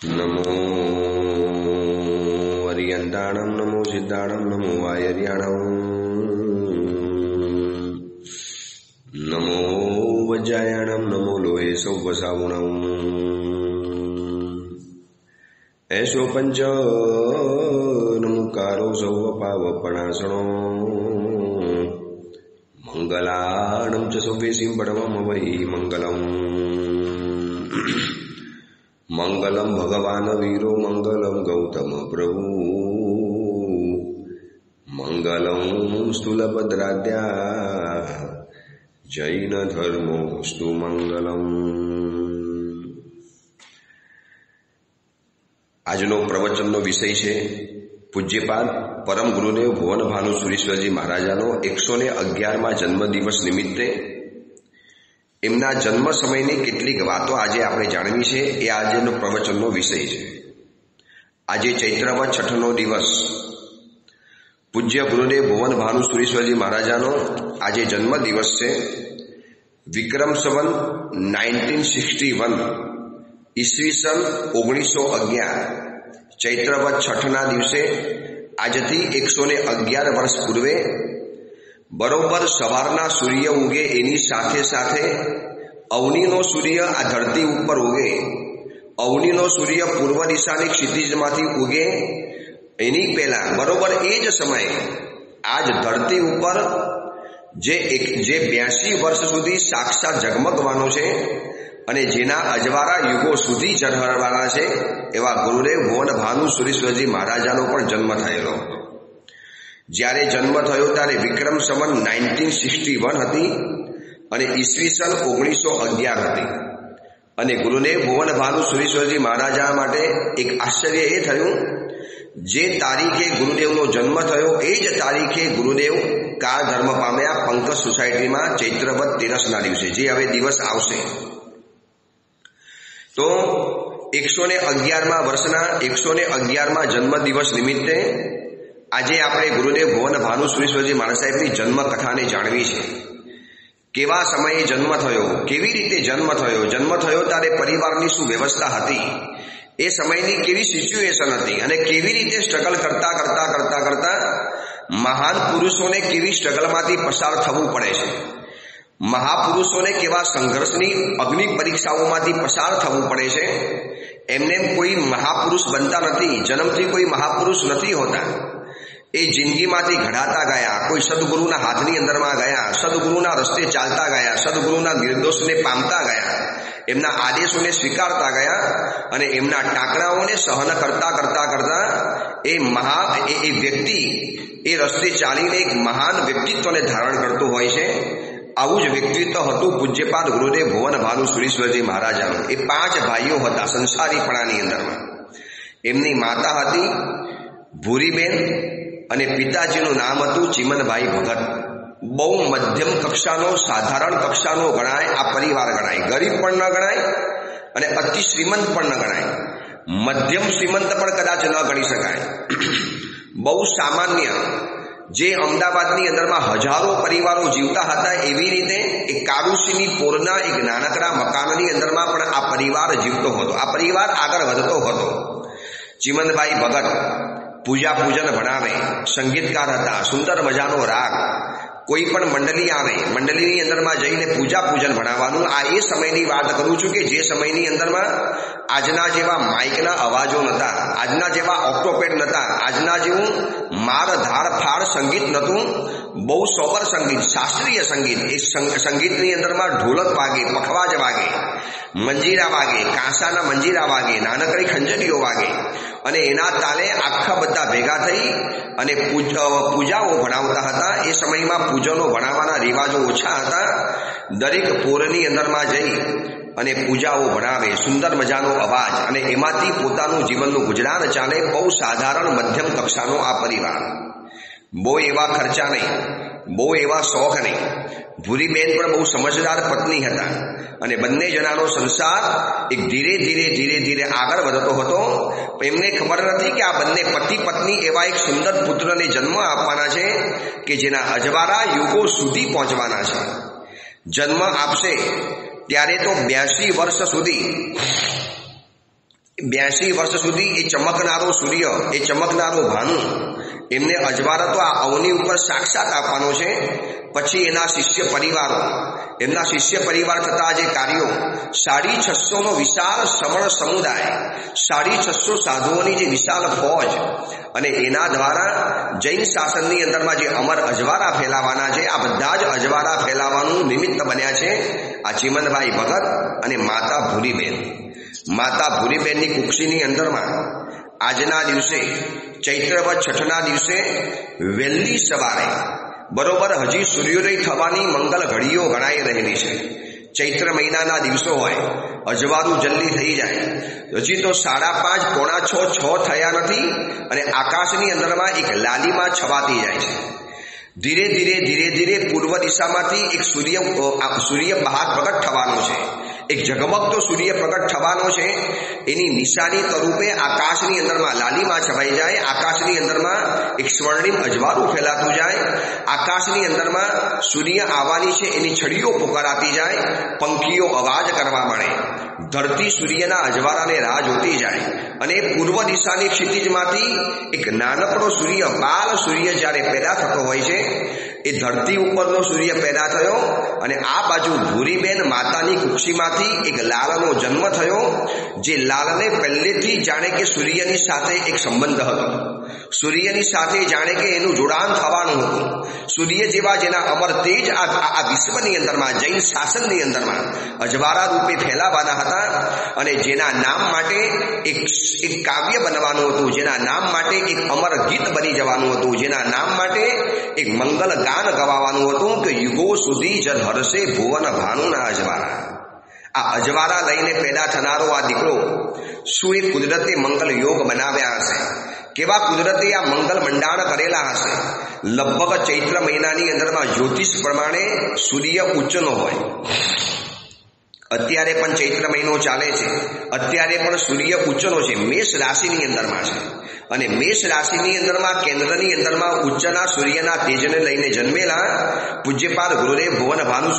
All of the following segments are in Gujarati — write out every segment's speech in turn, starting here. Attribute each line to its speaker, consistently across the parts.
Speaker 1: નમો અરિયંતાણમ નમો સિદ્ધાણમ નમો વાયર્યાણમ નમો વજ્જાયાણમ નમો લોહે સૌવસાવુણમ એસો પંચ નમુકારો સૌવ પાવપણાસણો મંગલાણમ ચ સૌવેસીમ પડમમ વૈ મંગલમ મંગલમ ભગવાન વીરો મંગલમ ગૌતમ પ્રભુ મંગલમ સ્થુલભદ્રાદ્યા જૈન ધર્મો સ્તુ મંગલમ આજનો પ્રવચનનો વિષય છે પૂજ્યપાદ પરમ ગુરુદેવ ભુવન ભાનુ સુરેશ્વરજી મહારાજાનો એકસો ને અગિયારમાં જન્મદિવસ નિમિત્તે એમના જન્મ સમયની કેટલીક વાતો આજે આપણે જાણવી છે. એ આજનો પ્રવચનનો વિષય છે. આજે ચૈત્રવત છઠનો દિવસ. પૂજ્ય ગુરુદેવ ભુવન ભાનુ સુરેશ્વરજી મહારાજાનો આજે જન્મ દિવસ છે. Vikram Samvat nineteen sixty one ઈસવીસન ઓગણીસો અગિયાર. ચૈત્રવત છઠના દિવસે આજથી એકસો ને અગિયાર વર્ષ પૂર્વે બરોબર સવારના સૂર્ય ઉગે એની સાથે સાથે અવનીનો સૂર્ય આ ધરતી ઉપર ઉગે. અવનીનો સૂર્ય પૂર્વ દિશાની ક્ષિતિજમાંથી ઉગે. એની પહેલા, બરોબર એ જ સમયે આજ ધરતી ઉપર જે એક, જે બ્યાસી વર્ષ સુધી સાક્ષાત ઝગમગવાનો છે અને જેના અજવાળા યુગો સુધી ઝરહરવાના છે, એવા ગુરુદેવ ભુવન ભાનુ સુરેશ્વરજી મહારાજાનો પણ જન્મ થયેલો. હતો જ્યારે જન્મ થયો ત્યારે Vikram Samvat nineteen sixty one હતી અને ઈસવીસન ઓગણીસો અગિયાર હતી. અને ગુરુદેવ ભુવન ભાનુ સુરેશ્વરજી મહારાજા માટે એક આશ્ચર્ય એ થયું, જે તારીખે ગુરુદેવનો જન્મ થયો એ જ તારીખે ગુરુદેવ કાળ ધર્મ પામ્યા પંકજ સોસાયટીમાં ચૈત્રવત તેરસના દિવસે, જે હવે દિવસ આવશે. તો એકસો ને અગિયારમાં વર્ષના એકસો ને અગિયારમાં જન્મ દિવસ નિમિત્તે આજે આપણે ગુરુદેવ ભુવન ભાનુ સુરેશ્વરજી મહારાજ સાહેબની જન્મ કથાને જાણવી છે. કેવા સમયે જન્મ થયો, કેવી રીતે જન્મ થયો જન્મ થયો ત્યારે પરિવારની શું વ્યવસ્થા હતી, એ સમયની કેવી સિચ્યુએશન હતી અને કેવી રીતે સ્ટ્રગલ કરતા કરતા કરતા કરતા મહાન પુરુષોને કેવી સ્ટ્રગલમાંથી પસાર થવું પડે છે. મહાપુરુષોને કેવા સંઘર્ષની અગ્નિ પરીક્ષાઓમાંથી પસાર થવું પડે છે. એમને કોઈ મહાપુરુષ બનતા નથી, જન્મથી કોઈ મહાપુરુષ નથી હોતા. એ જિંદગીમાંથી ઘડાતા ગયા, કોઈ સદગુરુના હાથની અંદરમાં ગયા, સદગુરુના રસ્તે ચાલતા ગયા, સદગુરુના નિર્દોષને પામતા ગયા, એમના આદેશોને સ્વીકારતા ગયા અને એમના ટાંકણાઓને સહન કરતા કરતા કરતા એ મહા એ વ્યક્તિ એ રસ્તે ચાલીને એક મહાન વ્યક્તિત્વને ધારણ કરતું હોય છે. આવું જ વ્યક્તિત્વ હતું પૂજ્યપાદ ગુરુદેવ ભુવન ભાનુ સુરેશ્વરજી મહારાજાનું. એ પાંચ ભાઈઓ હતા સંસારીપણાની અંદરમાં. એમની માતા હતી ભૂરીબેન અને પિતાજીનું નામ હતું ચિમનભાઈ ભગત. બહુ મધ્યમ કક્ષાનો, સાધારણ કક્ષાનો ગણાય, આ પરિવાર ગણાય. ગરીબ પણ ન ગણાય અને અતિ શ્રીમંત પણ ન ગણાય. મધ્યમ શ્રીમંત પણ કદાચ ન ગણી શકાય. બહુ સામાન્ય. જે અમદાવાદની અંદરમાં હજારો પરિવારો જીવતા હતા એવી રીતે એક કારુશીની પોરના એક નાનકડા મકાનની અંદરમાં પણ આ પરિવાર જીવતો હતો. આ પરિવાર આગળ વધતો હતો. ચિમનભાઈ ભગત. પૂજા પૂજન ભણાવે, સંગીતકાર હતા, સુંદર મજાનો રાગ. કોઈ પણ મંડળી આવે, મંડળીની અંદરમાં જઈને પૂજા પૂજન ભણાવવાનું, આ એ સમયની વાત કરું છું કે જે સમયની અંદરમાં આજના જેવા માઇકના અવાજો નહોતા, આજના જેવા ઓક્ટોપેડ નહોતા, આજના જેવું માર, ધાર, ફાડ સંગીત નહોતું બહુ સોબર સંગીત, શાસ્ત્રીય સંગીત. એ સંગીતની અંદરમાં ઢોલક વાગે, પખવાજ વાગે, મંજીરા વાગે, કાંસાના મંજીરા વાગે, નાનકડી ખંજરીઓ વાગે. અને એના તાલે આખા બધા ભેગા થઈ અને પૂજાઓ ભણાવતા હતા. એ સમયમાં પૂજનો ભણાવવાના રિવાજો ઓછા હતા. દરેક પોરની અંદરમાં જઈ અને પૂજાઓ ભણાવે, સુંદર મજાનો અવાજ. અને એમાંથી પોતાનું જીવનનું ગુજરાન ચાલે. બહુ સાધારણ મધ્યમ કક્ષાનો આ પરિવાર. બહુ એવા ખર્ચા નહીં, બહુ એવા શોખ નહીં. ભૂરીબેન પણ બહુ સમજદાર પત્ની હતા અને બંને જણાનો સંસાર એક ધીરે ધીરે ધીરે ધીરે આગળ વધતો હતો. એમને ખબર નથી કે આ બંને પતિ પત્ની એવા એક સુંદર પુત્રને જન્મ આપવાના છે કે જેના અજવાળા યુગો સુધી પહોંચવાના છે. જન્મ આપશે ત્યારે તો બ્યાસી વર્ષ સુધી, બ્યાસી વર્ષ સુધી એ ચમકનારો સૂર્ય, એ ચમકનારો ભાનુ એમને અજવાળો તો આ અવની ઉપર સાક્ષાત આપવાનો છે. પછી એના શિષ્ય પરિવારો. એમના શિષ્ય પરિવાર થતા જે કાર્યો, સાડી છસો નો વિશાળ શ્રવણ સમુદાય, સાડી છસો સાધુઓની જે વિશાળ ફોજ અને એના દ્વારા જૈન શાસનની અંદરમાં જે અમર અજવારા ફેલાવાના છે, આ બધા જ અજવારા ફેલાવાનું નિમિત્ત બન્યા છે આ ચીમનભાઈ ભગત અને માતા ભૂરીબેન. માતા ભૂરીબેનની કુક્ષીની અંદરમાં આજના દિવસે ચૈત્રવત છઠના દિવસે, વહેલી સવારે, બરોબર હજી સૂર્યોદય થવાની મંગલ ઘડીઓ ગણાઈ રહેલી છે. ચૈત્ર મહિનાના દિવસો હોય, અજવાળું જલ્દી થઈ જાય. હજી તો સાડા પાંચ, પોણા છ છ થયા નથી અને આકાશની અંદરમાં એક લાલીમાં છવાતી જાય છે. ધીરે ધીરે ધીરે ધીરે પૂર્વ દિશામાંથી એક સૂર્ય સૂર્ય બહાર પ્રગટ થવાનો છે. એક ઝગમગતો સૂર્ય પ્રગટ થવાનો છે. એની નિશાની તરૂપે આકાશની અંદરમાં લાલીમાં છવાઈ જાય. આકાશની અંદરમાં એક સ્વર્ણિમ અજવાળું ફેલાતું જાય. આકાશની અંદરમાં સૂર્ય આવવાની છે, એની છડીઓ પુકારાતી જાય. પંખીઓ અવાજ કરવા મળે. ધરતી સૂર્યના અજવાળાને રાહ જોતી જાય. અને પૂર્વ દિશાની ક્ષિતિજમાંથી એક નાનકડો સૂર્ય, બાલ સૂર્ય જ્યારે પેદા થતો હોય છે એ ધરતી ઉપરનો સૂર્ય પેદા થયો અને આ બાજુ ભૂરીબેન માતાની કુક્ષીમાંથી એક લાલનો જન્મ થયો, જે લાલને પહેલેથી જાણે કે સૂર્યની સાથે એક સંબંધ હતો. સૂર્યની સાથે જાણે કે એનું જોડાણ થવાનું હતું. સૂર્ય જેવા જેના અમર તેજ આ વિશ્વની અંદરમાં, જૈન શાસનની અંદરમાં અજવાળા રૂપે ફેલાવાના હતા અને જેના નામ માટે એક એક કાવ્ય બનવાનું હતું, જેના નામ માટે એક અમર ગીત બની જવાનું હતું, જેના નામ માટે એક મંગલ ગાન ગવાવાનું હતું કે યુગો સુધી જલ હરશે ભુવન ભાનુના અજવાળા આ અજવાળા લઈને પેદા થનારો આ દીકરો શું એ કુદરતે મંગલ યોગ બનાવ્યા હશે કેવા કુદરતે આ મંગલ મંડાણ કરેલા હશે લગભગ ચૈત્ર મહિનાની અંદરમાં જ્યોતિષ પ્રમાણે સૂર્ય ઉચ્ચનો હોય અત્યારે પણ ચૈત્ર મહિનો ચાલે છે. અત્યારે પણ સૂર્ય ઉચ્ચનો છે, મેષ રાશિની અંદરમાં છે. અને મેષ રાશિની અંદરમાં, કેન્દ્રની અંદરમાં ઉચ્ચના સૂર્યના તેજને લઈને જન્મેલા પૂજ્યપાદ ગુરુદેવ ભુવન ભાનુ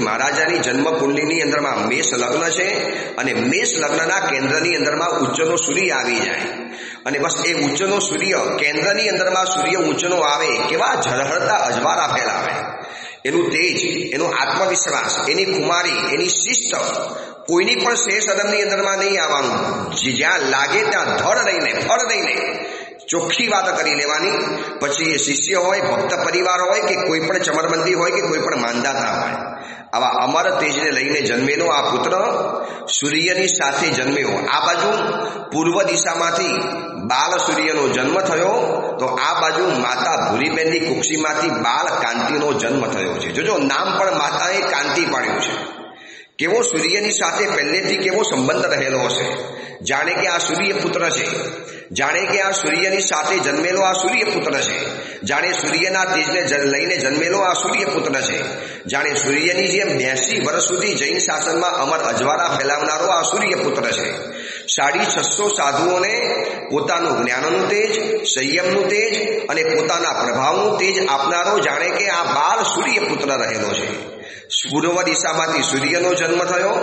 Speaker 1: મહારાજાની જન્મ કુંડલીની અંદરમાં મેષ લગ્ન છે અને મેષ લગ્નના કેન્દ્રની અંદરમાં ઉચ્ચનો સૂર્ય આવી જાય. અને બસ એ ઉચ્ચનો સૂર્ય, કેન્દ્રની અંદરમાં સૂર્ય ઉચ્ચનો આવે, કેવા ઝળહળતા અજવાળા ફેલાવે. એનું તેજ, એનો આત્મવિશ્વાસ, એની કુમારી, એની શિસ્ત કોઈની પણ શેષ અદમની અંદરમાં નહીં આવવાનું. જ્યાં લાગે ત્યાં ધડ રહીને, ફળ રહીને ચોખ્ખી વાત કરી લેવાની. પછી એ શિષ્ય હોય, ભક્ત પરિવાર હોય કે કોઈ પણ ચમરબંધી હોય કે કોઈ પણ માંદાતા હોય. આવા અમર તેજને લઈને જન્મેલો આ પુત્ર સૂર્યની સાથે જન્મ્યો. આ બાજુ પૂર્વ દિશામાંથી બાલ સૂર્યનો જન્મ થયો, તો આ બાજુ માતા ભૂરીબેનની કુક્ષીમાંથી બાલ કાંતિનો જન્મ થયો છે. જોજો, નામ પણ માતાએ કાંતિ પાડ્યું છે. કેવો સૂર્યની સાથે પહેલેથી કેવો સંબંધ રહેલો હશે? જાણે કે આ સૂર્યપુત્ર છે. જાણે કે આ સૂર્યની સાથે જન્મેલો આ સૂર્યપુત્ર છે. જાણે સૂર્યના તેજને લઈને જન્મેલો આ સૂર્યપુત્ર છે. જાણે સૂર્યની જેમ બેસી વર્ષ સુધી જૈન શાસનમાં અમર અજવાળા ફેલાવનારો આ સૂર્યપુત્ર છે. સાડી છસો સાધુઓને પોતાનું જ્ઞાનનું તેજ, સંયમનું તેજ અને પોતાના પ્રભાવનું તેજ આપનારો જાણે કે આ બાળ સૂર્યપુત્ર રહેલો છે. પૂર્વ દિશામાંથી સૂર્યનો જન્મ થયો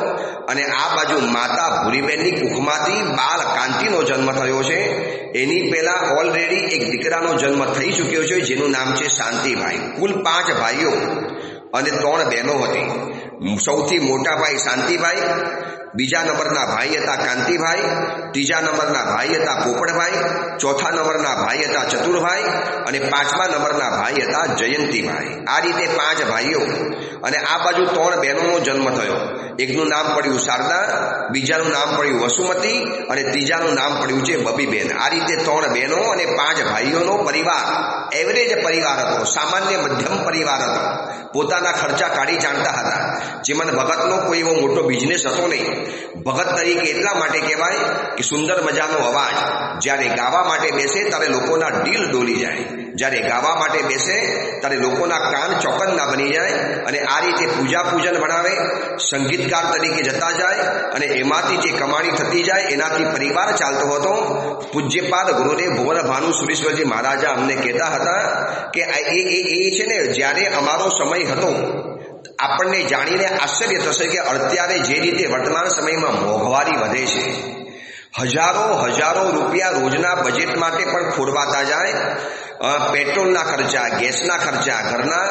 Speaker 1: અને આ બાજુ માતા ભૂરીબેનની કુખમાંથી બાલ કાંતિનો જન્મ થયો છે. એની પહેલા ઓલરેડી એક દીકરાનો જન્મ થઈ ચૂક્યો છે, જેનું નામ છે શાંતિભાઈ. કુલ પાંચ ભાઈઓ અને ત્રણ બહેનો હતી. સૌથી મોટા ભાઈ શાંતિભાઈ બીજા નંબરના ભાઈ હતા કાંતિભાઈ, ત્રીજા નંબરના ભાઈ હતા પોપડભાઈ ચોથા નંબરના ભાઈ હતા ચતુરભાઈ અને પાંચમા નંબરના ભાઈ હતા જયંતિભાઈ. આ રીતે પાંચ ભાઈઓ. અને આ બાજુ ત્રણ બહેનોનો જન્મ થયો. એકનું નામ પડ્યું શારદા, બીજાનું નામ પડ્યું વસુમતી અને ત્રીજાનું નામ પડ્યું છે બબીબેન. આ રીતે ત્રણ બહેનો અને પાંચ ભાઈઓનો પરિવાર એવરેજ પરિવાર હતો, સામાન્ય મધ્યમ પરિવાર હતો. પોતાના ખર્ચા કાઢી જાણતા હતા. જેમાં ભગતનો કોઈ એવો મોટો બિઝનેસ હતો નહીં. ભગત તરીકે એટલા માટે કહેવાય કે સુંદર મજાનો અવાજ. જ્યારે ગાવા માટે બેસે ત્યારે લોકોના દિલ ડોલી જાય. જ્યારે ગાવા માટે બેસે ત્યારે લોકોના કાન ચોકન્ના બની જાય અને આ રીતે પૂજા પૂજન બનાવે સંગીતકાર તરીકે જતા જાય અને એમાંથી જે કમાણી થતી જાય એનાથી પરિવાર ચાલતો હતો. પૂજ્યપાદ ગુરુદેવ ભુવન ભાનુ સુરેશ્વરજી મહારાજા અમને કહેતા હતા કે એ છે ને, જ્યારે અમારો સમય હતો આપણને જાણીને આશ્ચર્ય થશે કે અત્યારે જે રીતે વર્તમાન સમયમાં મોંઘવારી વધે છે. હજારો હજારો રૂપિયા રોજના બજેટ માટે પણ ખોરવાતા જાય. પેટ્રોલના ખર્ચા, ગેસના ખર્ચા, ઘરના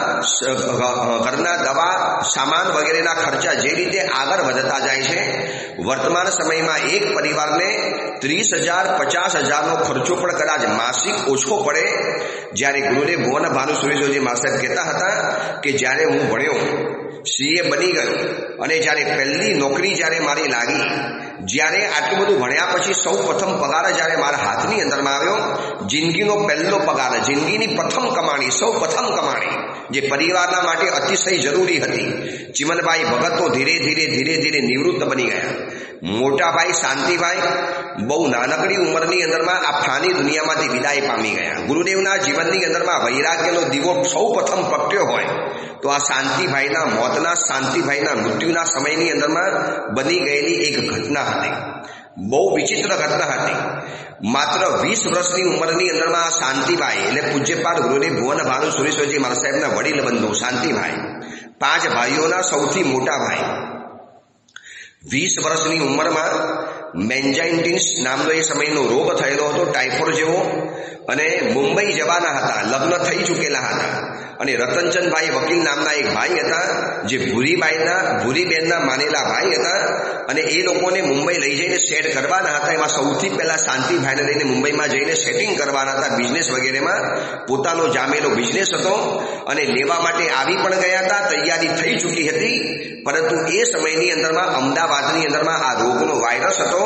Speaker 1: ઘરના દવા, સામાન વગેરેના ખર્ચા જે રીતે આગળ વધતા જાય છે, વર્તમાન સમયમાં એક પરિવારને ત્રીસ હજાર, પચાસ હજારનો ખર્ચો પણ કદાચ માસિક ઓછો પડે. જ્યારે ગુરુદેવ ભુવન ભાનુ સુરેશજી માસ્ટર કહેતા હતા કે જ્યારે હું ભણ્યો સીએ બની ગયો. અને જ્યારે પહેલી નોકરી જ્યારે મારી લાગી, જ્યારે આટલું બધું ભણ્યા પછી સૌ પ્રથમ પગાર જ્યારે મારા હાથની અંદરમાં આવ્યો, જિંદગીનો પહેલો પગાર, જિંદગીની પ્રથમ કમાણી, સૌ પ્રથમ કમાણી, જે પરિવારના માટે અતિશય જરૂરી હતી. ચિમનભાઈ ભગત ધીરે ધીરે ધીરે ધીરે નિવૃત્ત બની ગયા. મોટા ભાઈ શાંતિભાઈ, બહુ નાનકડી ઉંમરની અંદરમાં આ ફાની દુનિયામાંથી વિદાય પામી ગયા. ગુરુદેવના જીવનની અંદરમાં વૈરાગ્યનો દીવો સૌ પ્રથમ પ્રગટ્યો હોય, તો આ શાંતિભાઈના મોતના, શાંતિભાઈના મૃત્યુના સમયની અંદરમાં બની ગયેલી એક ઘટના હતી. બહુ વિચિત્ર ઘટના હતી. માત્ર વીસ વર્ષની ઉંમરની અંદરમાં આ શાંતિભાઈ એટલે પૂજ્યપાદ ગુરુદેવ ભુવન ભાનુ સુરેશ્વરજી મારા સાહેબના વડીલ બંધુ શાંતિભાઈ, પાંચ ભાઈઓના સૌથી મોટા ભાઈ. વીસ વર્ષની ઉંમરમાં મેન્જાઇન્ટિન્સ નામનો એ સમયનો રોગ થયેલો હતો ટાઇફોડ જેવો. અને મુંબઈ જવાના હતા, લગ્ન થઈ ચૂકેલા હતા. અને રતનચંદભાઈ વકીલ નામના એક ભાઈ હતા, જે ભૂરીબાઈના, ભૂરીબેનના માનેલા ભાઈ હતા. અને એ લોકોને મુંબઈ લઈ જઈને સેટ કરવાના હતા. એમાં સૌથી પહેલા શાંતિભાઈને લઈને મુંબઈમાં જઈને સેટિંગ કરવાના હતા બિઝનેસ વગેરેમાં. પોતાનો જામેલો બિઝનેસ હતો. અને લેવા માટે આવી પણ ગયા હતા, તૈયારી થઈ ચૂકી હતી. પરંતુ એ સમયની અંદરમાં, અમદાવાદની અંદરમાં આ રોગનો વાયરસ હતો.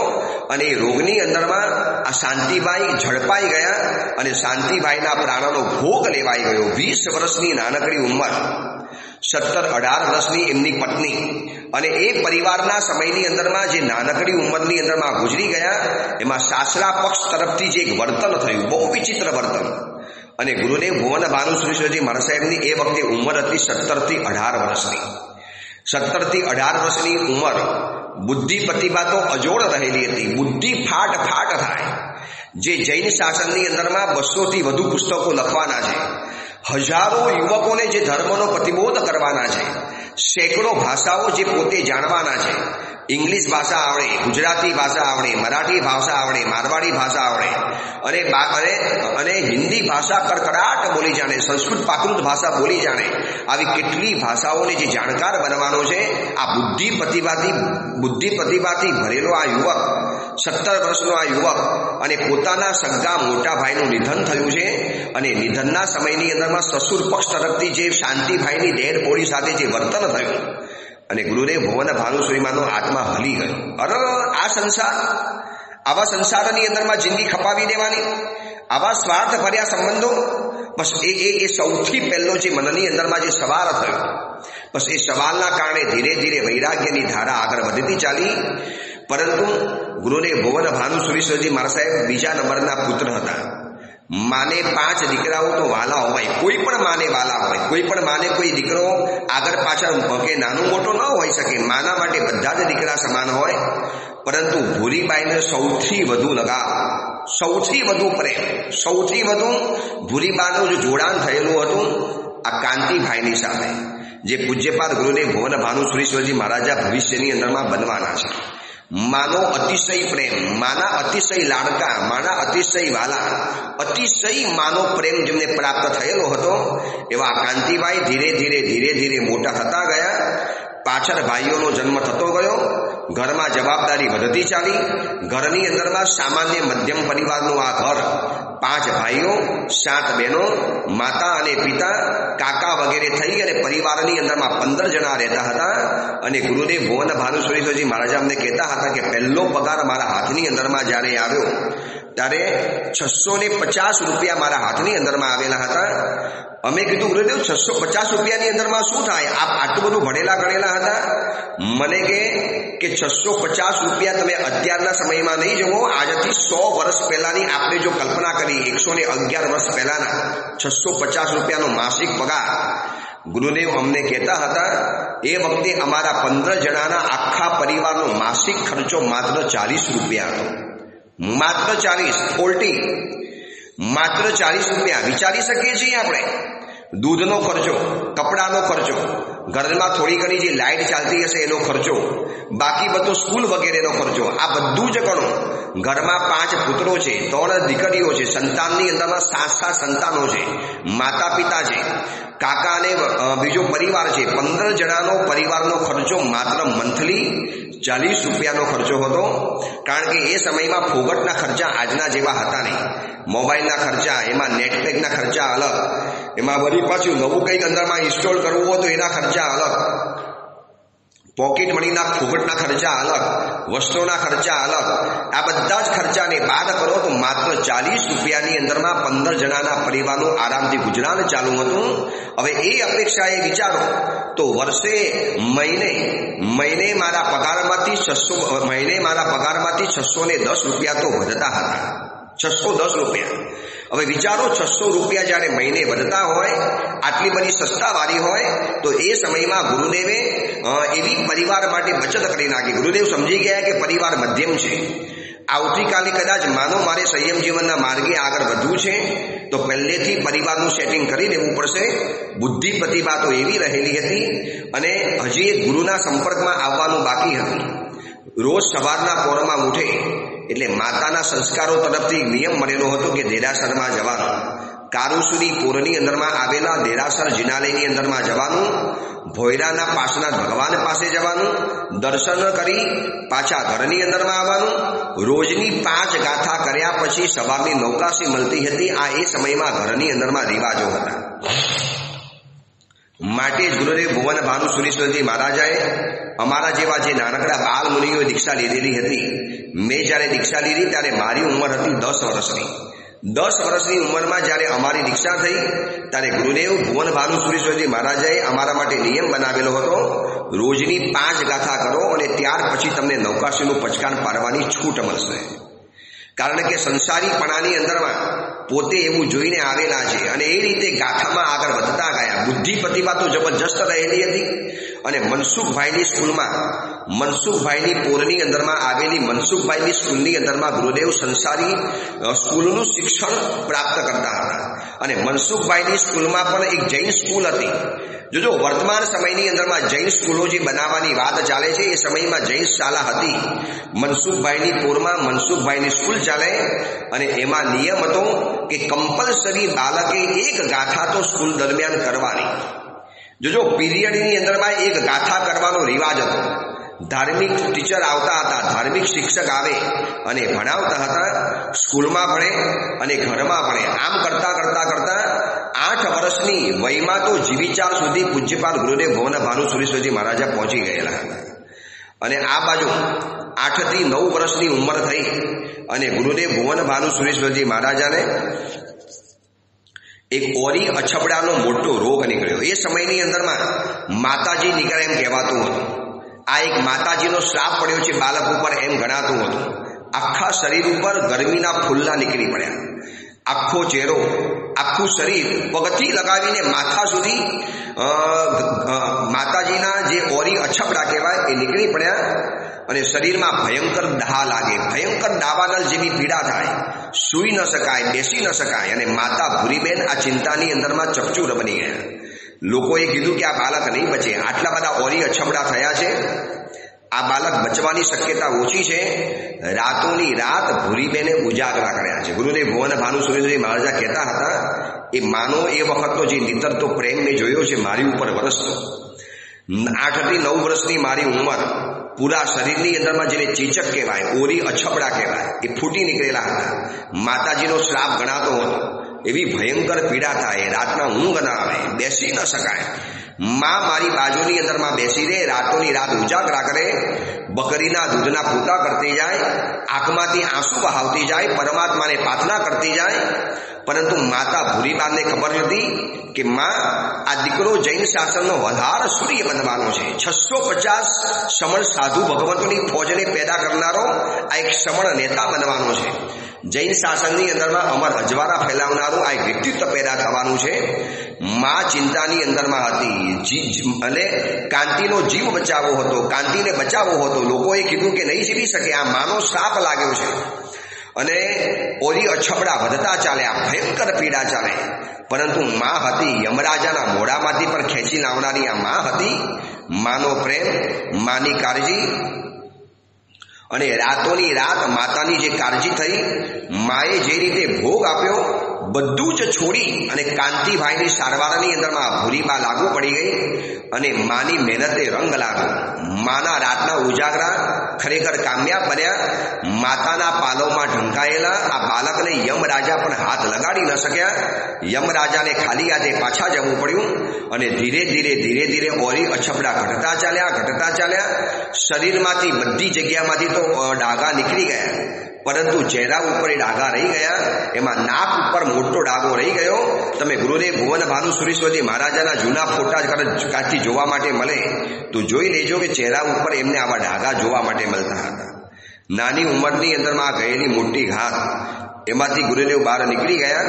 Speaker 1: અને એ રોગની અંદરમાં આ શાંતિભાઈ ઝડપાઈ ગયા અને શાંતિભાઈના પ્રાણનો ભોગ લેવાઈ ગયો. વીસ વર્ષની નાનકડી ઉંમર. સત્તર અઢાર વર્ષની એમની પત્ની. અને એ પરિવારના સમયની અંદરમાં જે નાનકડી ઉંમરની અંદરમાં ગુજરી ગયા, એમાં સાસરા પક્ષ તરફથી જે એક વર્તન થયું, બહુ વિચિત્ર વર્તન. અને ગુરુદેવ ભુવન ભાનુશ્રીશ્વરજી શ્રીશ્વરજી મારા સાહેબની એ વખતે ઉંમર હતી સત્તરથી અઢાર વર્ષની. સત્તરથી અઢાર વર્ષની ઉંમર બુદ્ધિ પ્રતિભા તો અજોડ રહેલી હતી. બુદ્ધિ ફાટ ફાટ થાય. જે જૈન શાસનની અંદરમાં બસોથી વધુ પુસ્તકો લખવાના છે. હજારો યુવકોને જે ધર્મનો પ્રતિબોધ કરવાના છે. સેંકડો ભાષાઓ જે પોતે જાણવાના છે. ઇંગ્લિશ ભાષા આવડે, ગુજરાતી ભાષા આવડે, મરાઠી ભાષા આવડે, મારવાડી ભાષા આવડે. અને અને અને હિન્દી ભાષા કડકડાટ બોલી જાણે, સંસ્કૃત પ્રાકૃત ભાષા બોલી જાણે. આવી કેટલી ભાષાઓને જે જાણકાર બનવાનો છે, આ બુદ્ધિ પ્રતિભાથી બુદ્ધિ પ્રતિભાથી ભરેલો આ યુવક, સત્તર વર્ષનો આ યુવક અને પોતાના સગા મોટા ભાઈનું નિધન થયું છે અને નિધનના સમયની અંદરમાં સસુર પક્ષ તરફથી જે શાંતિભાઈની ડેડ બોડી સાથે જે વર્તન થયું અને ગુરુદેવ ભુવન ભાનુશ્રીમાનો આત્મા હલી ગયો. અરે આ સંસાર, આવા સંસારની અંદરમાં જિંદગી ખપાવી દેવાની, આવા સ્વાર્થ ભર્યા સંબંધો, બસ એ એ એ સૌથી પહેલો જે મનની અંદરમાં જે સવાર થયો. બસ એ સવાલના કારણે ધીરે ધીરે વૈરાગ્યની ધારા આગળ વધતી ચાલી. પરંતુ ગુરુને ભુવન ભાનુ સુરેશ્વરજી મારા સાહેબ બીજા નંબરના પુત્ર હતા. માને પાંચ દીકરાઓ તો વાલા હોય, કોઈ પણ માને વાલા હોય, કોઈ પણ માને કોઈ દીકરો આગળ પાછળ કે નાનું મોટો ન હોઈ શકે, માના માટે બધા જ દીકરા સમાન હોય. પરંતુ ભૂરીબાઈને સૌથી વધુ લગાવ, સૌથી વધુ પ્રેમ, સૌથી વધુ ભૂરીબાનું જ જોડાણ થયેલું હતું આ કાંતિભાઈની સાથે જે પૂજ્યપાદ ગુરુદેવ ભુવન ભાનુ મહારાજા ભવિષ્યની અંદરમાં બનવાના છે. માનો અતિશય પ્રેમ, માના અતિશય લાડકા, માના અતિશય વાલા, અતિશય માનો પ્રેમ જેમને પ્રાપ્ત થયેલો હતો, એવા કાંતિભાઈ ધીરે ધીરે ધીરે ધીરે મોટા થતા ગયા. પાછળ ભાઈઓનો જન્મ થતો ગયો. ઘરમાં જવાબદારી વધતી ચાલી. ઘરની અંદરમાં સામાન્ય મધ્યમ પરિવારનું આ ઘર પાંચ ભાઈઓ, સાત બહેનો, માતા અને પિતા, કાકા વગેરે થઈ અને પરિવારની અંદરમાં પંદર જણા રહેતા હતા અને ગુરુદેવ ભુવન ભાનુશ્વરીજી મહારાજા અમને કહેતા હતા કે પહેલો પગાર મારા હાથની અંદરમાં જ્યારે આવ્યો ત્યારે છસો ને પચાસ રૂપિયા મારા હાથની અંદરમાં આવેલા હતા. અમે કીધું ગુરુદેવ છસો પચાસ રૂપિયાની અંદરમાં શું થાય? આપ આટલું બધું ભણેલા ગણેલા હતા? મને કે કે છસો પચાસ રૂપિયા તમે અત્યારના સમયમાં નહીં જુઓ. આજથી સો વર્ષ પહેલાની આપણે જો કલ્પના કરી એકસો ને અગિયાર વર્ષ પહેલાના છસો પચાસ રૂપિયાનો માસિક પગાર. ગુરુદેવ અમને કહેતા હતા, એ વખતે અમારા પંદર જણાના આખા પરિવારનો માસિક ખર્ચો માત્ર ચાલીસ રૂપિયા હતો. માત્ર ચાલીસ ફોર્ટી માત્ર ચાલીસ રૂપિયા. વિચારી શકીએ છીએ આપણે. દૂધનો ખર્ચો, કપડાનો ખર્ચો, ઘરમાં થોડી ઘણી જે લાઇટ ચાલતી હશે એનો ખર્ચો, બાકી બધો સ્કૂલ વગેરેનો ખર્ચો, આ બધું જ ગણો. ઘરમાં પાંચ પુત્રો છે, ત્રણ દીકરીઓ છે, સંતાનની અંદરમાં સાત સાત સંતાનો છે માતા પિતા છે, કાકા અને બીજો પરિવાર છે. પંદર જણાનો પરિવારનો ખર્ચો માત્ર મંથલી ચાલીસ રૂપિયાનો ખર્ચો હતો, કારણ કે એ સમયમાં ફોગટના ખર્ચા આજના જેવા હતા નહીં. મોબાઈલના ખર્ચા, એમાં નેટપેકના ખર્ચા અલગ, એમાં વળી પાછું નવું કંઈક અંદરમાં ઇન્સ્ટોલ કરવું હોય તો એના ખર્ચા અલગ. પોકેટ મનીના ફોગટના ખર્ચા અલગ, વસ્ત્રોના ખર્ચા અલગ. આ બધા જ ખર્ચાને બાદ કરો તો માત્ર ચાલીસ રૂપિયાની અંદરમાં પંદર જણાના પરિવારનું આરામથી ગુજરાન ચાલુ હતું. હવે એ અપેક્ષાએ વિચારો, તો વર્ષે મહિને મહિને મારા પગારમાંથી છસો, મહિને મારા પગારમાંથી છસો ને દસ રૂપિયા તો વધતા હતા. છસો દસ રૂપિયા. હવે વિચારો છસો રૂપિયા જ્યારે મહિને વધતા હોય, આટલી બધી સસ્તાવાળી હોય, તો એ સમયમાં ગુરુદેવે એવી પરિવાર માટે બચત કરી નાખી. ગુરુદેવ સમજી ગયા કે પરિવાર મધ્યમ છે. આવતીકાલે કદાચ માનો મારે સંયમ જીવનના માર્ગે આગળ વધવું છે, તો પહેલેથી પરિવારનું સેટિંગ કરી દેવું પડશે. બુદ્ધિ પ્રતિભા તો એવી રહેલી હતી અને હજી એક ગુરુના સંપર્કમાં આવવાનું બાકી હતું. રોજ સવારના પોરમાં ઉઠે એટલે માતાના સંસ્કારો તરફથી નિયમ મળેલો હતો કે દેરાસરમાં જવાનું. કારુસુરી પૂરની અંદરમાં આવેલા દેરાસર જિનાલયની અંદરમાં જવાનું, ભોયરાના પાસના ભગવાન પાસે જવાનું, દર્શન કરી પાછા ઘરની અંદરમાં આવવાનું, રોજની પાંચ ગાથા કર્યા પછી સવારની નૌકાશી મળતી હતી. આ એ સમયમાં ઘરની અંદરમાં રિવાજો હતા. માટે ગુરુદેવ ભુવન ભાનુ સુરેશ્વરજી મહારાજાએ અમારા જેવા જે નાનકડા બાલ મુનિઓએ દીક્ષા લીધેલી હતી, મેં જ્યારે દીક્ષા લીધી ત્યારે મારી ઉંમર હતી દસ વર્ષની. દસ વર્ષની ઉંમરમાં જ્યારે અમારી દીક્ષા થઈ, ત્યારે ગુરુદેવ ભુવન ભાનુ સુરેશ્વરજી મહારાજાએ અમારા માટે નિયમ બનાવેલો હતો, રોજની પાંચ ગાથા કરો અને ત્યાર પછી તમને નૌકાશીનું પચકાન પાડવાની છૂટ મળશે. કારણ કે સંસારીપણાની અંદરમાં પોતે એવું જોઈને આવેલા છે અને એ રીતે ગાથામાં આગળ વધતા ગયા. બુદ્ધિ પ્રતિભા તો જબરજસ્ત રહેલી હતી. અને મનસુખભાઈની સ્કૂલમાં, મનસુખભાઈની પોરની અંદરમાં આવેલી, મનસુખભાઈની સ્કૂલની અંદરમાં ગુરુદેવ સંસારી સ્કૂલનું શિક્ષણ પ્રાપ્ત કરતા હતા. અને મનસુખભાઈની સ્કૂલમાં પણ એક જૈન સ્કૂલ હતી. જોજો, વર્તમાન સમયની અંદરમાં જૈન સ્કૂલો જે બનાવવાની વાત ચાલે છે, એ સમયમાં જૈન શાળા હતી. મનસુખભાઈની પોરમાં મનસુખભાઈની સ્કૂલ ચાલે અને એમાં નિયમ હતો કે કમ્પલસરી બાળકે એક ગાથા તો સ્કૂલ દરમિયાન કરવાની. જોજો પીરિયડની અંદરમાં એક ગાથા કરવાનો રિવાજ હતો. ધાર્મિક ટીચર આવતા હતા, ધાર્મિક શિક્ષક આવે અને ભણાવતા હતા, સ્કૂલમાં ભણે અને ઘરમાં ભણે. આમ કરતા કરતા કરતા આઠ વર્ષની વયમાં તો જીવીચાર સુધી પૂજ્યપાલ ગુરુદેવ ભવન ભાનુ સુરેશ્વરજી મહારાજા પહોંચી ગયેલા હતા. અને આ બાજુ આઠથી નવ વર્ષની ઉંમર થઈ અને ગુરુદેવ ભુવન ભાનુ સુરેશ્વરજી મહારાજાને એક ઓરી અછબડાનો મોટો રોગ નીકળ્યો. એ સમયની અંદરમાં માતાજી નીકળે એમ કહેવાતું હતું. આ એક માતાજીનો શ્રાપ પડ્યો છે બાળક ઉપર એમ ગણાતું હતું. આખા શરીર ઉપર ગરમીના ફૂલ્લા નીકળી પડ્યા. આખો ચહેરો, આખું શરીર પગથી લગાવીને માથા સુધી માતાજીના જે ઓરી અછબડા કહેવાય, એ નીકળી પડ્યા. અને શરીરમાં ભયંકર દાહ લાગે. ભયંકર દાવાનલ જેવી પીડા થાય. સૂઈ ન શકાય, બેસી ન શકાય અને માતા ભૂરીબેન આ ચિંતાની અંદરમાં ચકચૂર બની ગયા. લોકોએ કીધું કે આ બાળક નહીં બચે. આટલા બધા ઓરી અછબડા થયા છે? આ બાળક બચવાની શક્યતા ઓછી છે? રાતોની રાત ભૂરીબેને ઉજાગરા કર્યા છે. ગુરુદેવ ભુવન ભાનુ સુરેન્દ્રજી મહારાજા કહેતા હતા, એ માનો એ વખતનો જે નિતરતો પ્રેમ મેં જોયો છે મારી ઉપર વરસતો. આઠથી નવ વર્ષની મારી ઉંમર પૂરા શરીરની અંદરમાં જેને ચીચક કહેવાય, ઓરી અછબડા કહેવાય, એ ફૂટી નીકળેલા હતા. માતાજીનો શ્રાપ ગણાતો હતો. એવી ભયંકર પીડા થાય, રાતના ઊંઘ ના આવે, બેસી ન શકાય. માં મારી બાજુની અંદરમાં બેસી રહે, રાતોની રાત ઉજાગરા કરે, બકરીના દૂધના પૂતા કરતી જાય, આંખમાંથી આંસુ બહાવતી જાય, પરમાત્માને પ્રાર્થના કરતી જાય. પરંતુ માતા ભૂરીબાને ખબર હતી કે માં આ દીકરો જૈન શાસનનો વધાર સૂર્ય બનવાનો છે. છસો પચાસ સમણ સાધુ ભગવંતોની ફોજને પેદા કરનારો આ એક સમણ નેતા બનવાનો છે. જૈન શાસનની અંદરમાં અમર અજવાળા ફેલાવનારું આ એક વ્યક્તિત્વ પેદા થવાનું છે. મા ચિંતાની અંદરમાં હતી. અને કાંતિનો જીવ બચાવવો હતો. કાંતિને બચાવવો હતો. લોકોએ કીધું કે નહીં જીવી શકે. આ માનો સાપ લાગ્યો છે. અને ઓરી અછબડા વધતા ચાલ્યા ભયંકર પીડા ચાલે. પરંતુ માં હતી યમરાજાના મોડામાંથી પણ ખેંચી લાવનારી આ માં હતી. માનો પ્રેમ, માની કાળજી. અને રાતોની રાત માતાની જે કાળજી થઈ, માએ જે રીતે ભોગ આપ્યો, બધું જ છોડી અને કાંતિભાઈની સારવારની અંદરમાં ભૂરીમાં લાગુ પડી ગઈ અને માની મહેનતે રંગ લાગ્યો માના રાતના ઉજાગરા ખરેખર કામયાબ બન્યા. માતાના પાલવમાં ઢંકાયેલા આ બાળકને યમ રાજા પણ હાથ લગાડી ન શક્યા. યમ રાજાને ખાલી હાથે પાછા જવું પડ્યું અને ધીરે ધીરે ધીરે ધીરે ઓરી અછબડા ઘટતા ચાલ્યા ઘટતા ચાલ્યા. શરીરમાંથી બધી જગ્યામાંથી તો ડાઘા નીકળી ગયા. પરંતુ ચહેરા ઉપર એ ડાઘા રહી ગયા, એમાં નાક ઉપર મોટો ડાઘો રહી ગયો. તમે ગુરુદેવ ભુવન ભાનુ સુરેશ્વરજી મહારાજાના જૂના ફોટા કાચથી જોવા માટે મળે. તો જોઈ લેજો કે ચહેરા ઉપર એમને આવા ડાઘા જોવા માટે મળતા હતા. નાની ઉંમરની અંદરમાં ગયેલી મોટી ઘાત. એમાંથી ગુરુદેવ બહાર નીકળી ગયા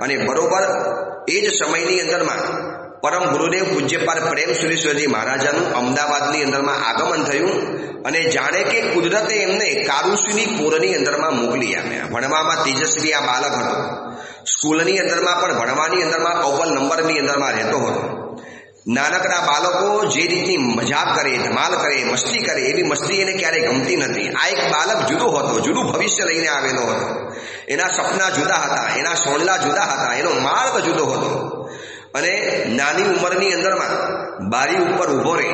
Speaker 1: અને બરોબર એ જ સમયની અંદરમાં પરમ ગુરુદેવ પૂજ્યપાલ પ્રેમ સુરેશ્વરજી મહારાજાનું અમદાવાદની અંદરમાં આગમન થયું અને જાણે કે કુદરતે એમને કારુશીની પૂરની અંદરમાં મોકલી આપ્યા. ભણવામાં તેજસ્વી આ બાલક હતો. સ્કૂલની અંદરમાં પણ ભણવાની અંદરમાં અવ્વલ નંબરની અંદરમાં રહેતો હતો. નાનકડા બાળકો જે રીતની મજાક કરે, ધમાલ કરે, મસ્તી કરે, એવી મસ્તી એને ક્યારેય ગમતી નથી. આ એક બાળક જુદો હતો, જુદું ભવિષ્ય લઈને આવેલો હતો. એના સપના જુદા હતા, એના સોણલા જુદા હતા, એનો માર્ગ જુદો હતો. અને નાની ઉંમરની અંદરમાં બારી ઉપર ઊભો રહે.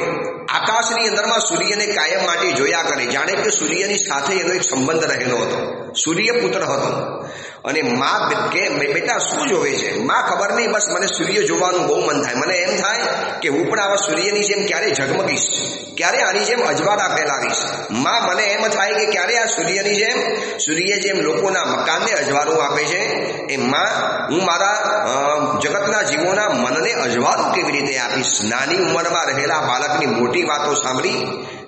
Speaker 1: આકાશની અંદરમાં સૂર્યને કાયમ માટે જોયા કરે, જાણે કે સૂર્યની સાથે એનો એક સંબંધ રહેલો હતો. સૂર્ય પુત્ર હતો. અને માં કે બેટા, શું જોવે છે? માં ખબર નહીં, બસ મને સૂર્ય જોવાનું બહુ મન થાય. મને એમ થાય કે હું પણ આવા સૂર્યની જેમ ક્યારે ઝગમગીશ? ક્યારે આની જેમ અજવાળા ફેલાવીશમાં મને એમ થાય કે ક્યારે આ સૂર્યની જેમ, સૂર્ય જેમ લોકોના મકાનને અજવાળું આપે છે? એ માં, હું મારા જગતના જીવોના મનને અજવાળું કેવી રીતે આપીશ? નાની ઉંમરમાં રહેલા બાળકની મોટી વાતો સાંભળી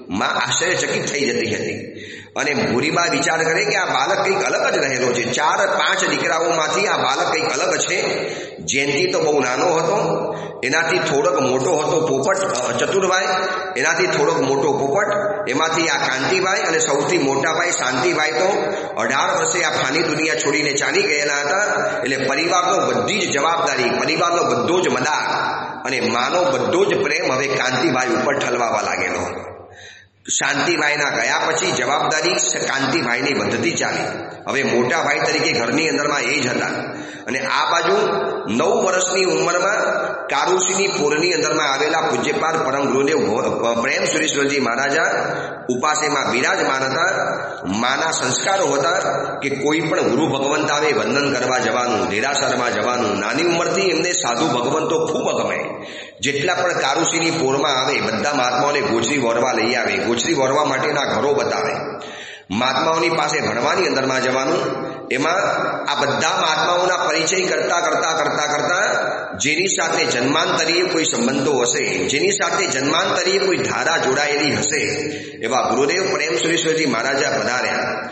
Speaker 1: માં આશ્ચર્યચકિત થઈ જતી હતી. અને ભૂરીબા વિચાર કરે કે આ બાળક કંઈક અલગ જ રહેલો છે. ચાર પાંચ દીકરાઓમાંથી આ બાળક કંઈક અલગ છે. જયંતિ તો બહુ નાનો હતો. એનાથી થોડોક મોટો હતો પોપટ ચતુરભાઈ. એનાથી થોડોક મોટો પોપટ. એમાંથી આ કાંતિભાઈ અને સૌથી મોટા ભાઈ શાંતિભાઈ તો અઢાર વર્ષે આ ફાની દુનિયા છોડીને ચાલી ગયેલા હતા. એટલે પરિવારનો બધી જ જવાબદારી, પરિવારનો બધો જ મદાર અને માનો બધો જ પ્રેમ હવે કાંતિભાઈ ઉપર ઠલવાવા લાગેલો હતો. શાંતિભાઈના ગયા પછી જવાબદારી કાંતિભાઈની વધતી ચાલી. હવે મોટા ભાઈ તરીકે ઘરની અંદરમાં એ જ હતા. અને આ બાજુ નવ વર્ષની ઉંમરમાં કારુશીની પોરની અંદરમાં આવેલા પૂજ્યપાદ પરમ ગુરુદેવ પ્રેમ સુરેશ્વરજી મહારાજા ઉપાસેમાં બિરાજમાન હતા. માના સંસ્કારો હતા કે કોઈ પણ ગુરુ ભગવંત આવે વંદન કરવા જવાનું દેરાસરમાં જવાનું, નાની ઉંમરથી એમને સાધુ ભગવંતો ખૂબ ગમે. જેટલા પણ કારુશીની પોરમાં આવે બધા મહાત્માઓને ગોચરી વોરવા લઈ આવે ગોચરી વળવા માટેના ઘરો બતાવે. મહાત્માઓની પાસે ભણવાની અંદરમાં જવાનું, એમાં આ બધા મહાત્માઓના પરિચય કરતા કરતા કરતા કરતા જેની સાથે જન્માંતરીય કોઈ સંબંધો હશે, જેની સાથે જન્માંતરીય કોઈ ધારા જોડાયેલી હશે, એવા ગુરુદેવ પ્રેમ સુરેશ્વરજી મહારાજા પધાર્યા.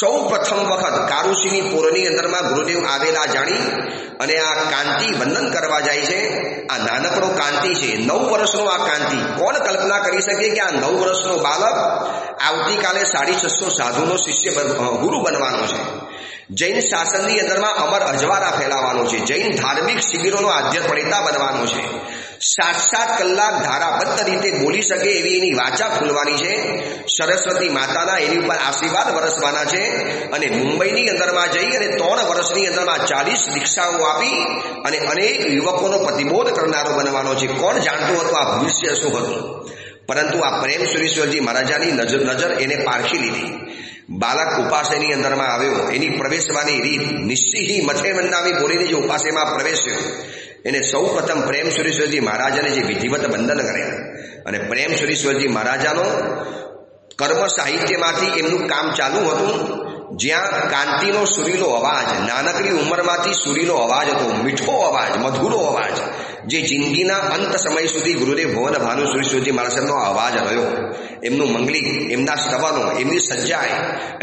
Speaker 1: સૌ પ્રથમ વખત કારુશીની પોરની અંદરમાં ગુરુદેવ આવેલા જાણી અને આ કાંતિ વંદન કરવા જાય છે. આ નાનકડો કાંતિ છે. નવ વર્ષનો આ કાંતિ. કોણ કલ્પના કરી શકે કે આ નવ વર્ષનો બાલક આવતીકાલે સાડી છસો સાધુનો શિષ્ય ગુરુ બનવાનો છે? જૈન શાસનની અંદરમાં અમર અજવાળા ફેલાવાનો છે. જૈન ધાર્મિક શિબિરોનો આદ્ય પડેતા બનવાનો છે. સાત સાત કલાક ધારાબદ્ધ રીતે બોલી શકે એવી એની વાચા ખુલવાની છે. સરસ્વતી માતાના એની ઉપર આશીર્વાદ વરસવાના છે અને મુંબઈની અંદરમાં જઈ અને ત્રણ વર્ષની અંદરમાં ચાલીસ દીક્ષાઓ આપી અને અનેક યુવકોનો પ્રતિબોધ કરનારો બનવાનો છે. કોણ જાણતું હતું? આ ભવિષ્ય શું હતું પરંતુ આ પ્રેમ સુરેશ્વરજી મહારાજાની નજર નજર એને પારખી લીધી. બાલક ઉપાસેની અંદરમાં આવ્યો. એની પ્રવેશવાની રીત નિશ્ચિહી મથે મંદાવી બોલીને જે ઉપાસેમાં પ્રવેશ્યો. એને સૌ પ્રથમ પ્રેમ સુરેશ્વરજી મહારાજાને જે વિધિવત બંધન કર્યા અને પ્રેમ સુરેશ્વરજી મહારાજાનો કર્મ સાહિત્યમાંથી એમનું કામ ચાલુ હતું. જ્યાં કાંતિનો સુરીલો અવાજ, નાનકડી ઉંમરમાંથી સુરીલો અવાજ હતો, મીઠો અવાજ, મધુરો અવાજ. જે જિંદગીના અંત સમય સુધી ગુરુદેવ ભવન સુધી મારા સાહેબનો અવાજ રહ્યો. એમનું મંગલી, એમના સ્તવનો એમની સજ્જાઈ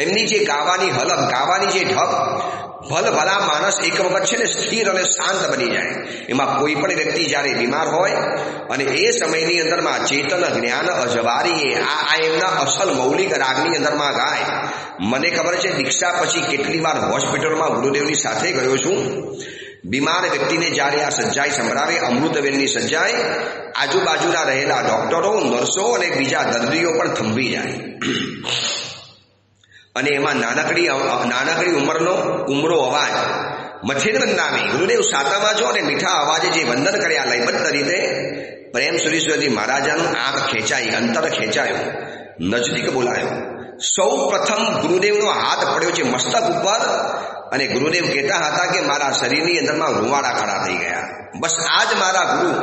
Speaker 1: એમની જે ગાવાની હલક, ગાવાની જે ઢબ, ભલ ભલા માણસ એક વખત છે ને સ્થિર અને શાંત બની જાય. એમાં કોઈ પણ વ્યક્તિ જ્યારે બીમાર હોય અને એ સમયની અંદરમાં ચેતન, જ્ઞાન અજવારીએ આ આ એમના અસલ મૌલિક રાગની અંદરમાં ગાય. મને ખબર છે, દીક્ષા પછી કેટલી વાર હોસ્પિટલમાં ગુરુદેવની સાથે ગયો છું. બીમાર વ્યક્તિને જ્યારે આ સજ્જાઈ સંભળાવે, અમૃતવેલની સજ્જાઈ આજુબાજુના રહેલા ડોક્ટરો, નર્સો અને બીજા દર્દીઓ પણ થંભી જાય. અને એમાં નાનકડી નાનકડી ઉંમરનો ઉમરો અવાજ મથેન્દ્ર નામે, ગુરુદેવ સાતામાં જો અને મીઠા અવાજે જે વંદન કર્યા, લયબદ્ધ રીતે, પ્રેમ સુરેશ્વરજી મહારાજાનું આંખ ખેંચાઈ, અંતર ખેંચાયું, નજદીક બોલાયો. સૌ પ્રથમ ગુરુદેવનો હાથ પડ્યો છે મસ્તક ઉપર અને ગુરુદેવ કહેતા હતા કે મારા શરીરની અંદરમાં રૂવાડા ખડા થઈ ગયા. બસ આજ મારા ગુરુ,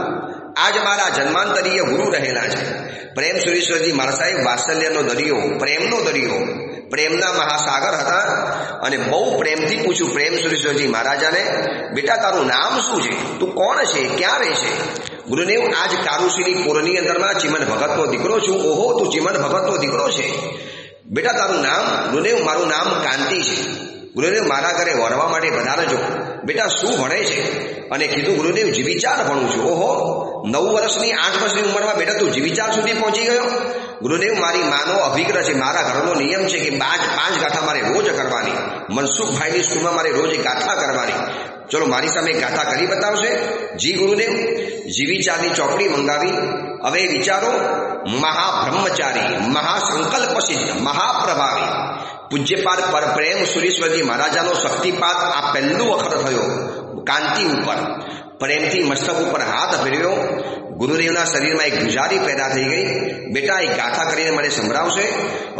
Speaker 1: આજ મારા જન્માંતરીય ગુરુ રહેલા છે. પ્રેમ સુરેશ્વરજી મારા સાહેબ, વાત્સલ્યનો દરિયો, પ્રેમનો દરિયો. પ્રેમના મહાસાગર હતા અને બહુ પ્રેમથી પૂછ્યું, પ્રેમ સુરેશ્વરજી મહારાજાને, બેટા તારું નામ શું છે? તું કોણ છે? ક્યાં રહે છે? ગુરુદેવ, આજ કારુશીની પૂરની અંદરમાં ચિમન ભગતનો દીકરો છું. ઓહો, તું ચિમન ભગતનો દીકરો છે. બેટા તારું નામ? ગુરુદેવ, મારું નામ કાંતિ છે. ગુરુદેવ મારા ઘરે વરવા માટે વધારજો બેટા, શું ભણે છે? અને કીધું, ગુરુદેવ, જીવિચાર ભણું છું. ઓહો, નવ વર્ષની આઠ વર્ષની ઉંમરમાં બેટા તું જીવિચાર સુધી પહોંચી ગયો? ગુરુદેવ, મારી માનો અભિગ્રહ છે. મારા ઘરનો નિયમ છે કે પાંચ પાંચ ગાથા મારે રોજ કરવાની. મનસુખભાઈની સ્કૂલમાં મારે રોજ ગાથા કરવાની. ચલો, મારી સામે ગાથા કરી બતાવશે. જી, ગુરુદેવ, જીવિચારની ચોપડી મંગાવી. હવે વિચારો, મહાબ્રહ્મચારી, મહાસંકલ્પ સિદ્ધ, મહાપ્રભાવી. પૂજ્યપાદ પર પ્રેમ સુરેશ્વરજી મહારાજાનો શક્તિપાત આ પહેલું વખત થયો. કાંતિ ઉપર, પ્રેમથી મસ્તક ઉપર હાથ ફેરવ્યો ગુરુદેવના શરીરમાં એક ગુજારી પેદા થઈ ગઈ. બેટા એ ગાથા કરીને મને સંભળાવશે.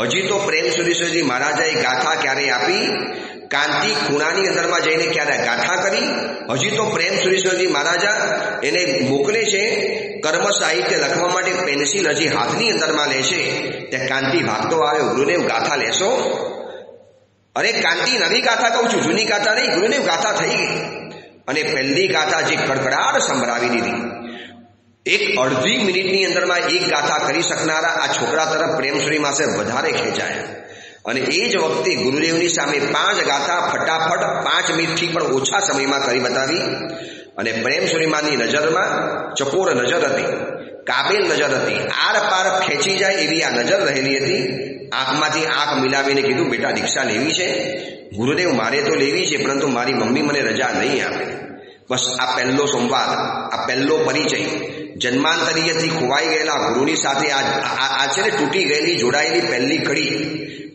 Speaker 1: હજી તો પ્રેમ સુરેશ્વરજી મહારાજાએ ગાથા ક્યારેય આપી? કાંતિ ખૂણાની અંદરમાં જઈને ક્યારે ગાથા કરી? હજી તો પ્રેમ સુરેશ્વરજી મહારાજા એને મોકલે છે. કર્મ સાહિત્ય લખવા માટે પેન્સિલ હજી હાથની અંદરમાં લે છે. ત્યાં કાંતિ ભાગતો આવ્યો. ગુરુદેવ ગાથા લેશો? અરે કાંતિ નવી ગાથા કહું છું, જૂની ગાથા નહીં, ગુરુદેવ ગાથા થઈ ગઈ. અને પહેલી ગાથા જે કડકડાટ સંભળાવી દીધી. એક અડધી મિનિટની અંદરમાં એક ગાથા કરી શકનારા આ છોકરા તરફ પ્રેમશ્રી માસે વધારે ખેંચાયા. અને એ જ વખતે ગુરુદેવની સામે પાંચ ગાથા ફટાફટ પાંચ મિનિટથી પણ ઓછા સમયમાં કરી બતાવી. અને પ્રેમ સુરીમાની નજરમાં ચકોર નજર હતી, કાબેલ નજર હતી આર પાર ખેંચી જાય એવી આ નજર રહેલી હતી. આંખમાંથી આંખ મિલાવીને કીધું, બેટા, દીક્ષા લેવી છે? ગુરુદેવ, મારે તો લેવી છે, પરંતુ મારી મમ્મી મને રજા નહીં આપે. બસ આ પહેલો સંવાદ, આ પહેલો પરિચય. જન્માંતરીયથી ખોવાઈ ગયેલા ગુરુની સાથે આ છે ને તૂટી ગયેલી જોડાયેલી પહેલી કડી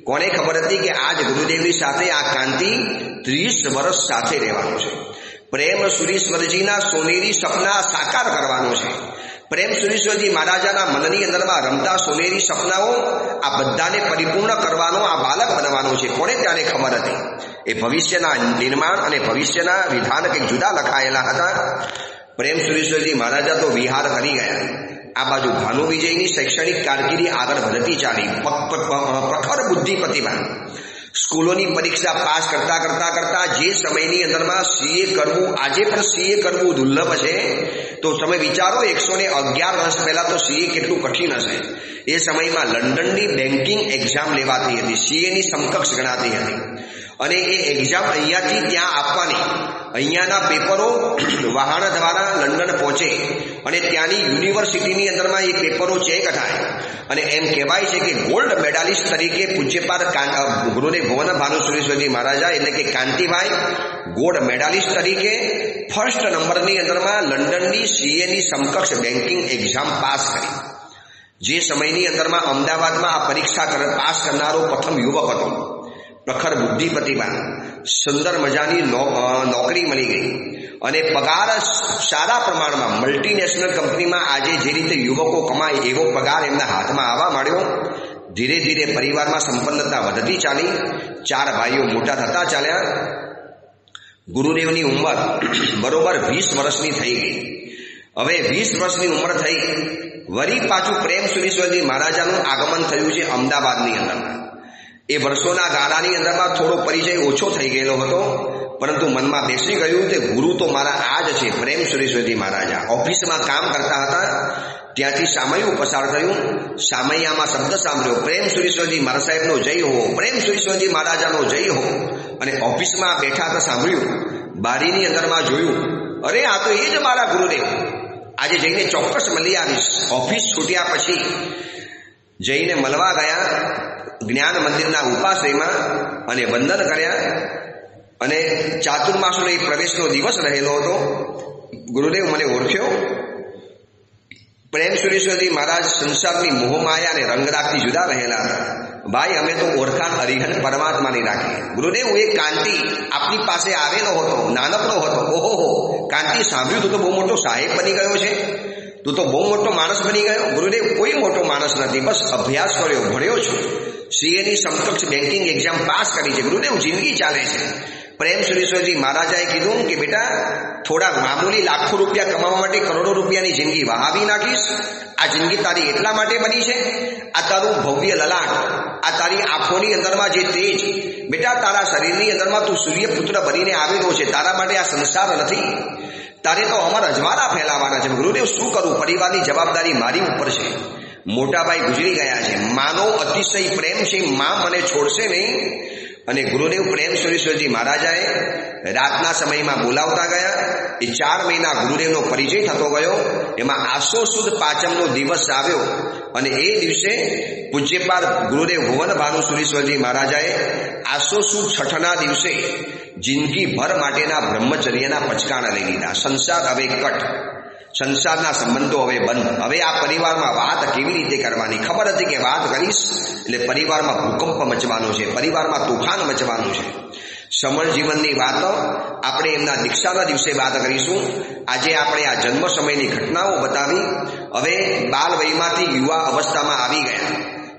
Speaker 1: કોને ખબર હતી કે આજ ગુરુદેવની સાથે આ કાંતિ ત્રીસ વર્ષ સાથે રહેવાનું છે? પ્રેમ સુરીશ્વરજીના સોનેરી સપના સાકાર કરવાનું છે. પ્રેમ સુરેશ્વરજી મહારાજાના મનની અંદરમાં રમતા સોનેરી સપનાઓ આ બધાને પરિપૂર્ણ કરવાનો આ બાલક બનવાનો છે. કોને ત્યારે ખબર હતી? એ ભવિષ્યના નિર્માણ અને ભવિષ્યના વિધાન કંઈક જુદા લખાયેલા હતા. પ્રેમ સુરેશ્વરજી મહારાજા તો વિહાર કરી ગયા. આ બાજુ ભાનુ વિજયની શૈક્ષણિક કારકિર્દી આગળ વધતી ચાલી. પ્રખર બુદ્ધિ પ્રતિભા. સ્કૂલોની પરીક્ષા પાસ કરતા કરતા કરતા જે સમયની અંદરમાં સીએ કરવું, આજે પણ સીએ કરવું દુર્લભ છે? તો તમે વિચારો, એકસો ને અગિયાર વર્ષ પહેલા તો સીએ કેટલું કઠિન હશે. એ સમયમાં લંડનની બેન્કિંગ એક્ઝામ લેવાતી હતી, સીએની સમકક્ષ ગણાતી હતી. અને એ એક્ઝામ અહીંયાથી ત્યાં આપવાની. અહીંયાના પેપરો વાહન દ્વારા લંડન પહોંચે અને ત્યાંની યુનિવર્સિટીની અંદરમાં એ પેપરો ચેક થાય. અને એમ કહેવાય છે કે ગોલ્ડ મેડાલિસ્ટ તરીકે પૂજ્યપાદ ગુરુદેવ ભુવન ભાનુ મહારાજા એટલે કે કાંતિભાઈ ગોલ્ડ મેડાલિસ્ટ તરીકે ફર્સ્ટ નંબરની અંદરમાં લંડનની સીએની સમકક્ષ બેન્કિંગ એક્ઝામ પાસ કરી. જે સમયની અંદરમાં અમદાવાદમાં આ પરીક્ષા પાસ કરનારો પ્રથમ યુવક હતો. પ્રખર બુદ્ધિ પ્રતિભા, સુંદર મજાની નોકરી મળી ગઈ. અને પગાર સારા પ્રમાણમાં મલ્ટીનેશનલ કંપનીમાં આજે જે રીતે યુવકો કમાય એવો પગાર એમના હાથમાં આવવા માંડ્યો, ધીરે ધીરે પરિવારમાં સંપન્નતા વધતી ચાલી, ચાર ભાઈઓ મોટા થતા ચાલ્યા. ગુરુદેવની ઉંમર બરોબર વીસ વર્ષની થઈ ગઈ. હવે વીસ વર્ષની ઉંમર થઈ વરી પાછું પ્રેમ સુરેશ્વરજી મહારાજાનું આગમન થયું છે અમદાવાદની અંદરમાં એ વર્ષોના ગાળાની અંદરમાં થોડો પરિચય ઓછો થઈ ગયેલો હતો, પરંતુ મનમાં બેસી ગયું કે ગુરુ તો મારા આ જ છે, પ્રેમ સુરેશ્વરજી મહારાજા. ઓફિસમાં કામ કરતા હતા, ત્યાંથી સામયું પસાર થયું. સામૈયામાં શબ્દ સાંભળ્યો, પ્રેમ સુરેશ્વરજી મારા સાહેબનો જય હો, પ્રેમ સુરેશ્વરજી મહારાજાનો જય હો. અને ઓફિસમાં બેઠા હતા સાંભળ્યું, બારીની અંદરમાં જોયું, અરે, આ તો એ જ મારા ગુરુદેવ. આજે જઈને ચોક્કસ મળી આવીશ. ઓફિસ છૂટ્યા પછી જઈને મળવા ગયા. જ્ઞાન મંદિરના ઉપાશ્રયમાં અને વંદન કર્યા અને ચાતુર્માસનો એ પ્રવેશનો દિવસ રહેલો હતો. ગુરુદેવ મને ઓળખ્યો. પ્રેમ સુરેશ્વરજી મહારાજ સંસારની મોહમાયા અને રંગરાગથી જુદા રહેલા હતા. ભાઈ, અમે તો ઓળખાણ હરિહન પરમાત્માની રાખી ગુરુદેવ એ કાંતિ આપની પાસે આવેલો હતો, નાનકડો હતો. ઓહો કાંતિ સાંભળ્યું તું તો બહુ મોટો સાહેબ બની ગયો છે. તું તો બહુ મોટો માણસ બની ગયો. ગુરુદેવ, કોઈ મોટો માણસ નથી, બસ અભ્યાસ કર્યો, ભણ્યો છું. સીએની સમકક્ષ બેન્કિંગ એક્ઝામ પાસ કરી છે. ગુરુદેવ, જિંદગી ચાલે છે. પ્રેમ સુરેશ્વરજી મહારાજાએ કીધું કે, બેટા થોડા મામૂલી લાખો રૂપિયા કમાવા માટે કરોડો રૂપિયાની જિંદગી વહાવી નાખીશ. આ જિંદગી તારી એટલા માટે બની છે. આ તારું ભવ્ય લલાટ, આ તારી આંખોની અંદરમાં જે તેજ. બેટા, તારા શરીરની અંદરમાં તું સૂર્યપુત્ર બનીને આવેલો છે. તારા માટે આ સંસાર નથી. તારે તો અમારા અજવાળા ફેલાવાના છે. ગુરુદેવ, શું કરું? પરિવારની જવાબદારી મારી ઉપર છે. મોટાભાઈ ગુજરી ગયા છે. માનો અતિશય પ્રેમ છે, મા મને છોડશે નહીં. અને ગુરુદેવ પ્રેમ સુરેશ્વરજી મહારાજાએ રાતના સમયમાં બોલાવતા ગયા. એ ચાર મહિના ગુરુદેવનો પરિચય થતો ગયો. એમાં આસો સુદ પાંચમનો દિવસ આવ્યો. અને એ દિવસે પૂજ્યપાદ ગુરુદેવ ભુવન ભાનુ સુરેશ્વરજી મહારાજાએ આસો સુદ છઠના દિવસે જિંદગીભર માટેના બ્રહ્મચર્યના પચકાણા લઈ લીધા. સંસાર હવે કટ. સંસારના સંબંધો હવે બંધ. હવે આ પરિવારમાં વાત કેવી રીતે કરવાની? ખબર હતી કે વાત કરીશ? એટલે પરિવારમાં ભૂકંપ મચવાનો છે. પરિવારમાં તોફાન મચવાનું છે. સમર જીવનની વાતો આપણે એમના દીક્ષાના દિવસે વાત કરીશું. આજે આપણે આ જન્મ સમયની ઘટનાઓ બતાવી. હવે બાલ વયમાંથી યુવા અવસ્થામાં આવી ગયા.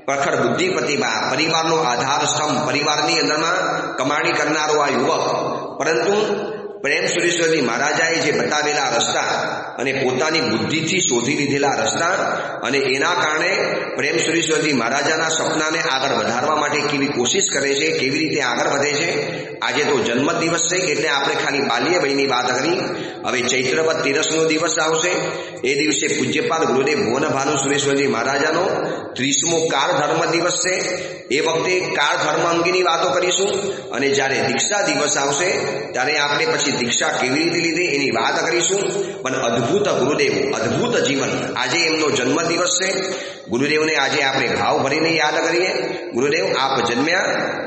Speaker 1: પ્રખર બુદ્ધિ પ્રતિભા, પરિવારનો આધાર સ્તંભ પરિવારની અંદરમાં કમાણી કરનારો આ યુવક. પરંતુ પ્રેમ સુરેશ્વરજી મહારાજાએ જે બતાવેલા રસ્તા અને પોતાની બુદ્ધિથી શોધી લીધેલા રસ્તા અને એના કારણે પ્રેમ સુરેશ્વરજી મહારાજાના સપનાને આગળ વધારવા માટે કેવી કોશિશ કરે છે, કેવી રીતે આગળ વધે છે, આજે તો જન્મ દિવસ છે એટલે આપણે ખાલી બાલ્ય વયની વાત કરી. હવે ચૈત્રવત તિરસનો દિવસ આવશે. એ દિવસે પૂજ્યપાલ ગુરુદેવ ભુવન ભાનુ સુરેશ્વરજી મહારાજાનો ત્રીસમો કાર ધર્મ દિવસ છે. એ વખતે કાળ ધર્મ અંગેની વાતો કરીશું અને જ્યારે દીક્ષા દિવસ આવશે, ત્યારે આપણે પછી દીક્ષા કેવી રીતે લીધી એની વાત કરીશું. પણ અદ્ભુત ગુરુદેવ, અદ્ભુત જીવન. આજે એમનો જન્મ દિવસ છે. ગુરુદેવને આજે આપણે ભાવ ભરીને યાદ કરીએ. ગુરુદેવ, આપ જન્મ્યા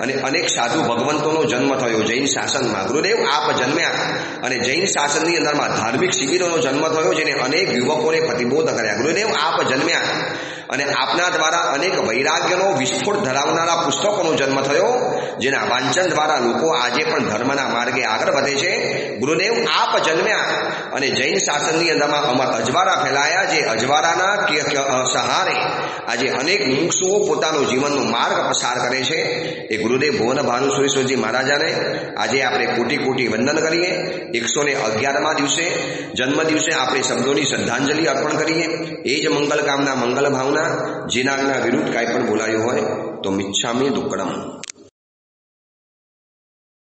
Speaker 1: અને અનેક સાધુ ભગવંતોનો જન્મ થયો જૈન શાસનમાં. ગુરુદેવ, આપ જન્મ્યા અને જૈન શાસનની અંદરમાં ધાર્મિક શિબિરોનો જન્મ થયો, જેને અનેક યુવકોને પ્રતિબોધ કર્યા. ગુરુદેવ, આપ જન્મ્યા અને આપના દ્વારા અનેક વૈરાગ્યનો વિસ્ફોટ ધરાવનારા પુસ્તકોનો જન્મ થયો, જેના વાંચન દ્વારા લોકો આજે પણ ધર્મના માર્ગે આગળ વધે છે. ગુરુદેવ, આપ જન્મ્યા અને જૈન શાસનની અંદરમાં અમર અજવાળા ફેલાયા, જે અજવાળાના સહારે આજે અનેક મુક્ષુઓ પોતાનો જીવનનો માર્ગ પસાર કરે છે. એ ગુરુદેવ ભુવન ભાનુસુરેશ્વરજી મહારાજાને આજે આપણે કોટી કોટી વંદન કરીએ. એકસો ને અગિયારમા દિવસે જન્મ દિવસે આપણે શબ્દોની શ્રદ્ધાંજલિ અર્પણ કરીએ. એ જ મંગલ કામના મંગલ ભાવના જેના વિરુદ્ધ કાંઈ પણ બોલાયું હોય તો મિચ્છામી દુક્કડમ